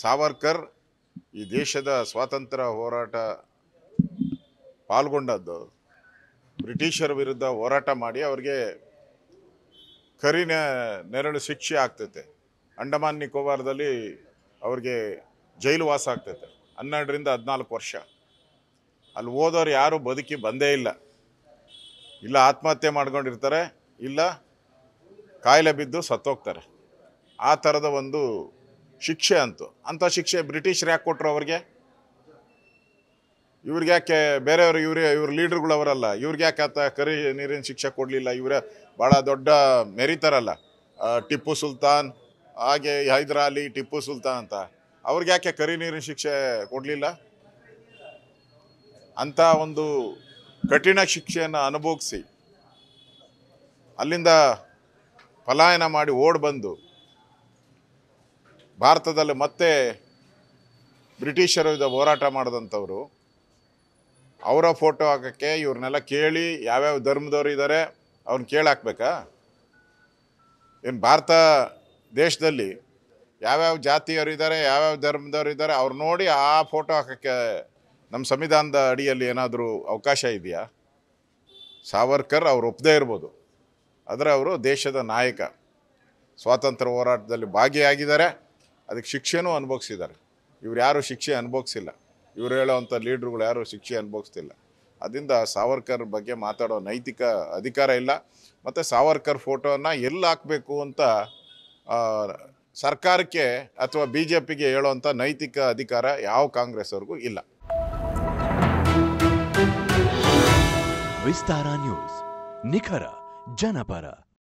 ಸಾವರ್ಕರ್ ಈ ದೇಶದ ಸ್ವಾತಂತ್ರ್ಯ ಹೋರಾಟ ಪಾಲ್ಗೊಂಡದ್ದು. ಬ್ರಿಟಿಷರ ವಿರುದ್ಧ ಹೋರಾಟ ಮಾಡಿ ಅವ್ರಿಗೆ ಕರಿನ ನೆರಳು ಶಿಕ್ಷೆ ಆಗ್ತೈತೆ. ಅಂಡಮಾನ್ ನಿಕೋಬಾರದಲ್ಲಿ ಅವ್ರಿಗೆ ಜೈಲು ವಾಸ ಆಗ್ತೈತೆ. ಹನ್ನೆರಡರಿಂದ ಹದಿನಾಲ್ಕು ವರ್ಷ. ಅಲ್ಲಿ ಹೋದವ್ರು ಯಾರು ಬದುಕಿ ಬಂದೇ ಇಲ್ಲ. ಇಲ್ಲ ಆತ್ಮಹತ್ಯೆ ಮಾಡ್ಕೊಂಡಿರ್ತಾರೆ, ಇಲ್ಲ ಕಾಯಿಲೆ ಬಿದ್ದು ಸತ್ತೋಗ್ತಾರೆ. ಆ ಥರದ ಒಂದು ಶಿಕ್ಷೆ ಅಂತು. ಅಂಥ ಶಿಕ್ಷೆ ಬ್ರಿಟಿಷರು ಯಾಕೆ ಕೊಟ್ಟರು ಅವ್ರಿಗೆ? ಇವ್ರಿಗೆ ಯಾಕೆ ಬೇರೆಯವರು ಇವ್ರ ಇವ್ರ ಲೀಡರ್ಗಳು ಅವರಲ್ಲ. ಇವ್ರಿಗೆ ಯಾಕೆ ಆತ ಕರಿ ನೀರಿನ ಶಿಕ್ಷೆ ಕೊಡಲಿಲ್ಲ? ಇವರೇ ಭಾಳ ದೊಡ್ಡ ಮೆರಿತಾರಲ್ಲ. ಟಿಪ್ಪು ಸುಲ್ತಾನ್, ಹಾಗೆ ಹೈದರಾಲಿ, ಟಿಪ್ಪು ಸುಲ್ತಾನ್ ಅಂತ. ಅವ್ರಿಗೆ ಯಾಕೆ ಕರಿ ನೀರಿನ ಶಿಕ್ಷೆ ಕೊಡಲಿಲ್ಲ? ಅಂಥ ಒಂದು ಕಠಿಣ ಶಿಕ್ಷೆಯನ್ನು ಅನುಭವಿಸಿ ಅಲ್ಲಿಂದ ಪಲಾಯನ ಮಾಡಿ ಓಡ್ ಬಂದು ಭಾರತದಲ್ಲಿ ಮತ್ತೆ ಬ್ರಿಟಿಷರ ವಿರುದ್ಧ ಹೋರಾಟ ಮಾಡಿದಂಥವ್ರು, ಅವರ ಫೋಟೋ ಹಾಕೋಕ್ಕೆ ಇವ್ರನ್ನೆಲ್ಲ ಕೇಳಿ ಯಾವ್ಯಾವ ಧರ್ಮದವ್ರು ಇದ್ದಾರೆ ಅವ್ರನ್ನ ಕೇಳಿ ಹಾಕ್ಬೇಕಾ? ಏನು ಭಾರತ ದೇಶದಲ್ಲಿ ಯಾವ್ಯಾವ ಜಾತಿಯವರು ಇದ್ದಾರೆ ಯಾವ್ಯಾವ ಧರ್ಮದವ್ರು ಇದ್ದಾರೆ ಅವ್ರು ನೋಡಿ ಆ ಫೋಟೋ ಹಾಕೋಕ್ಕೆ ನಮ್ಮ ಸಂವಿಧಾನದ ಅಡಿಯಲ್ಲಿ ಏನಾದರೂ ಅವಕಾಶ ಇದೆಯಾ? ಸಾವರ್ಕರ್ ಅವ್ರು ಒಪ್ಪದೇ ಇರ್ಬೋದು. ಆದರೆ ಅವರು ದೇಶದ ನಾಯಕ, ಸ್ವಾತಂತ್ರ್ಯ ಹೋರಾಟದಲ್ಲಿ ಭಾಗಿಯಾಗಿದ್ದಾರೆ. ಅದಕ್ಕೆ ಶಿಕ್ಷೆನೂ ಅನುಭವಿಸಿದ್ದಾರೆ. ಇವ್ರು ಯಾರು ಶಿಕ್ಷೆ ಅನುಭವಿಸಿಲ್ಲ. ಇವ್ರು ಹೇಳೋವಂಥ ಲೀಡ್ರುಗಳು ಯಾರು ಶಿಕ್ಷೆ ಅನುಭವಿಸ್ತಿಲ್ಲ. ಅದರಿಂದ ಸಾವರ್ಕರ್ ಬಗ್ಗೆ ಮಾತಾಡೋ ನೈತಿಕ ಅಧಿಕಾರ ಇಲ್ಲ. ಮತ್ತು ಸಾವರ್ಕರ್ ಫೋಟೋನ ಎಲ್ಲಿ ಹಾಕಬೇಕು ಅಂತ ಸರ್ಕಾರಕ್ಕೆ ಅಥವಾ ಬಿ ಜೆ ಪಿಗೆ ಹೇಳೋವಂಥ ನೈತಿಕ ಅಧಿಕಾರ ಯಾವ ಕಾಂಗ್ರೆಸ್ ಅವ್ರಿಗೂ ಇಲ್ಲ. ವಿಸ್ತಾರ ನ್ಯೂಸ್. ನಿಖರ, ಜನಪರ